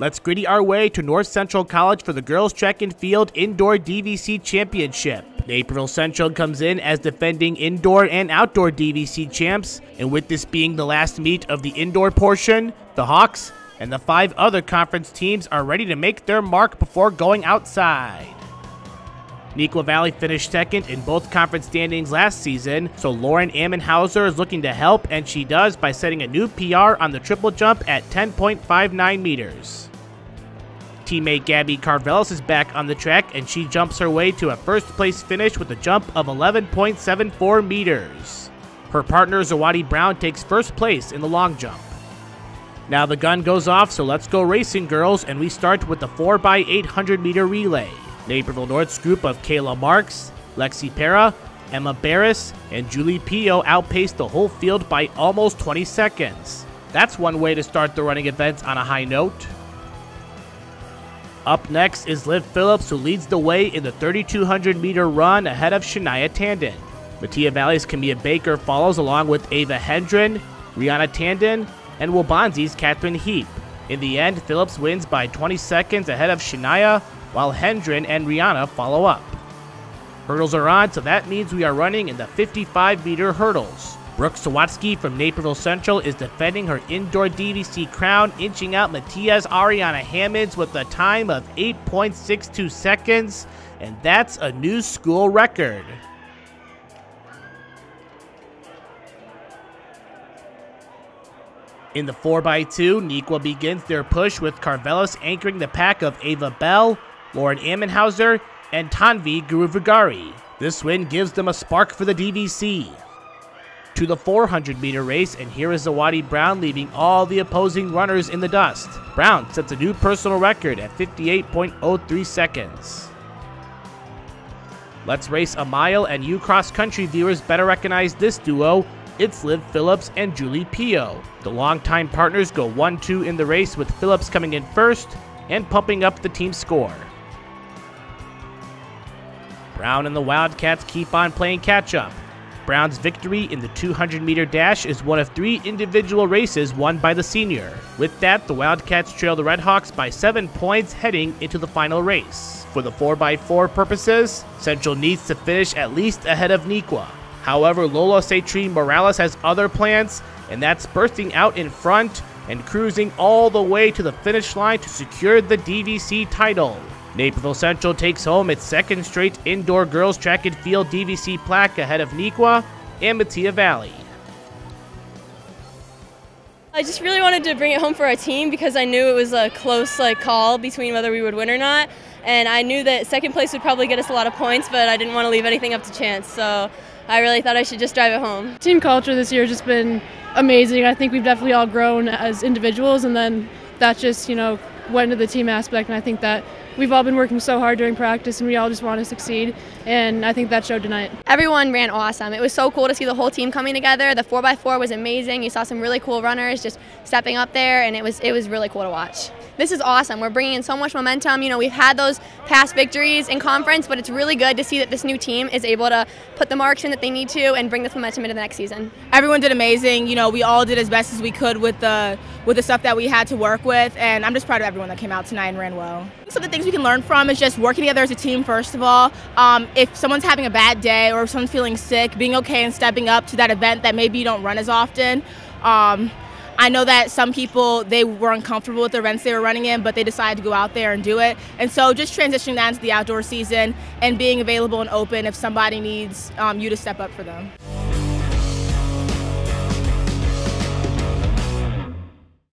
Let's griddy our way to North Central College for the girls track and field indoor DVC championship. Naperville Central comes in as defending indoor and outdoor DVC champs, and with this being the last meet of the indoor portion, the Hawks and the five other conference teams are ready to make their mark before going outside. Neuqua Valley finished second in both conference standings last season, so Lauren Ammenhauser is looking to help, and she does by setting a new PR on the triple jump at 10.59 meters. Teammate Gabby Carvelis is back on the track, and she jumps her way to a first place finish with a jump of 11.74 meters. Her partner Zawadi Brown takes first place in the long jump. Now the gun goes off, so let's go racing, girls, and we start with the 4x800 meter relay. Naperville North's group of Kayla Marks, Lexi Pera, Emma Barris, and Julie Pio outpaced the whole field by almost 20 seconds. That's one way to start the running events on a high note. Up next is Liv Phillips, who leads the way in the 3,200 meter run ahead of Shania Tandon. Metea Valley's Camilla Baker follows along with Ava Hendren, Rihanna Tandon, and Waubonsie's Catherine Heap. In the end, Phillips wins by 20 seconds ahead of Shania, while Hendren and Rihanna follow up. Hurdles are on, so that means we are running in the 55 meter hurdles. Brooke Sawatsky from Naperville Central is defending her indoor DVC crown, inching out Metea's Ariana Hammonds with a time of 8.62 seconds, and that's a new school record. In the 4x2, Neuqua begins their push with Carvelis anchoring the pack of Ava Bell, Lauren Ammenhauser, and Tanvi Guruvagari. This win gives them a spark for the DVC. To the 400 meter race, and here is Zawadi Brown leaving all the opposing runners in the dust. Brown sets a new personal record at 58.03 seconds. Let's race a mile, and you cross country viewers better recognize this duo. It's Liv Phillips and Julie Pio. The longtime partners go 1 2 in the race, with Phillips coming in first and pumping up the team score. Brown and the Wildcats keep on playing catch up. Brown's victory in the 200 meter dash is one of three individual races won by the senior. With that, the Wildcats trail the Redhawks by seven points heading into the final race. For the 4x4 purposes, Central needs to finish at least ahead of Neuqua. However, Lola Setri Morales has other plans, and that's bursting out in front and cruising all the way to the finish line to secure the DVC title. Naperville Central takes home its second straight indoor girls track and field DVC plaque ahead of Neuqua and Metea Valley. I just really wanted to bring it home for our team because I knew it was a close like call between whether we would win or not. And I knew that second place would probably get us a lot of points, but I didn't want to leave anything up to chance. So I really thought I should just drive it home. Team culture this year has just been amazing. I think we've definitely all grown as individuals, and then that just, you know, went into the team aspect. And I think that we've all been working so hard during practice and we all just want to succeed and I think that showed tonight. Everyone ran awesome. It was so cool to see the whole team coming together. The 4x4 was amazing. You saw some really cool runners just stepping up there and it was it was really cool to watch. This is awesome. We're bringing in so much momentum. You know, we've had those past victories in conference, but it's really good to see that this new team is able to put the marks in that they need to and bring this momentum into the next season. Everyone did amazing. You know, we all did as best as we could with the with the stuff that we had to work with and I'm just proud of everyone that came out tonight and ran well. Some of the things we can learn from is just working together as a team first of all. Um, if someone's having a bad day or if someone's feeling sick, being okay and stepping up to that event that maybe you don't run as often. Um, I know that some people they were uncomfortable with the events they were running in, but they decided to go out there and do it. And so just transitioning that into the outdoor season and being available and open if somebody needs um, you to step up for them.